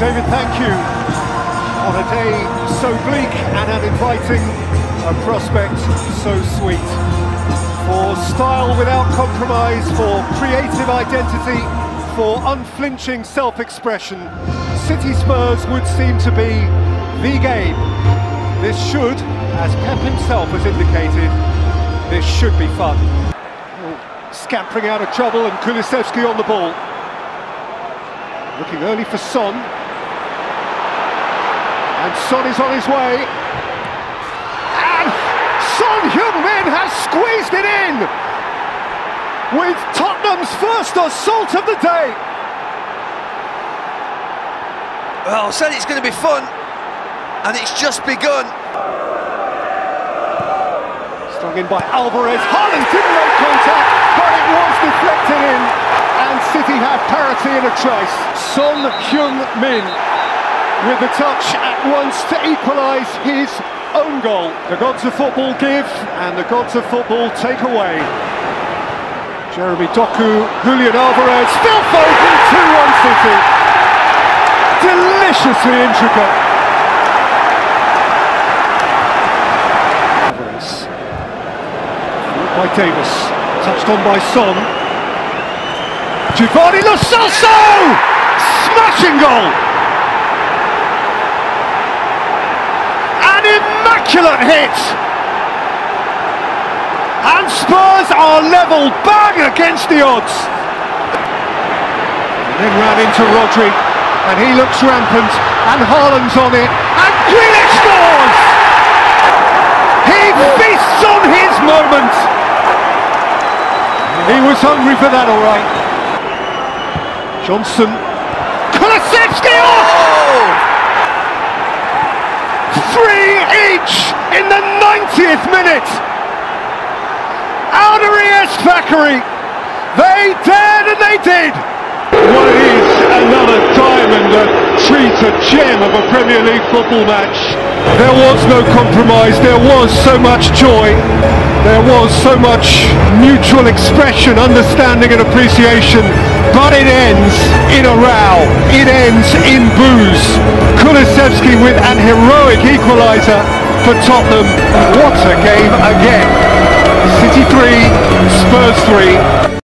David, thank you. On a day so bleak and uninviting, a prospect so sweet. For style without compromise, for creative identity, for unflinching self-expression, City Spurs would seem to be the game. This should, as Pep himself has indicated, this should be fun. Oh, scampering out of trouble and Kulusevski on the ball. Looking early for Son. And Son is on his way. And Son Heung-min has squeezed it in! With Tottenham's first assault of the day! Well, I said it's going to be fun, and it's just begun. Strung in by Alvarez. Haaland didn't make contact, but it was deflected in. And City have parity in a trice. Son Heung-min with the touch at once to equalise his own goal. The gods of football give, and the gods of football take away. Jeremy Doku, Julian Alvarez, Phil Foden, 2-1 City. Deliciously intricate. By Davies, touched on by Son. Giovanni Lo Celso! Smashing goal! An immaculate hit! And Spurs are level bang against the odds! And then ran into Rodri, and he looks rampant, and Haaland's on it, and Grealish scores! He feasts on his moment! He was hungry for that, all right. Johnson. Kulusevski in the 90th minute! Alderweireld Thackeray. They dared and they did! What is another diamond, a treat, a gem of a Premier League football match. There was no compromise, there was so much joy, there was so much mutual expression, understanding and appreciation, but it ends in a row, it ends in boos. Kulusevski with an heroic equaliser for Tottenham. What a game again. City 3, Spurs 3.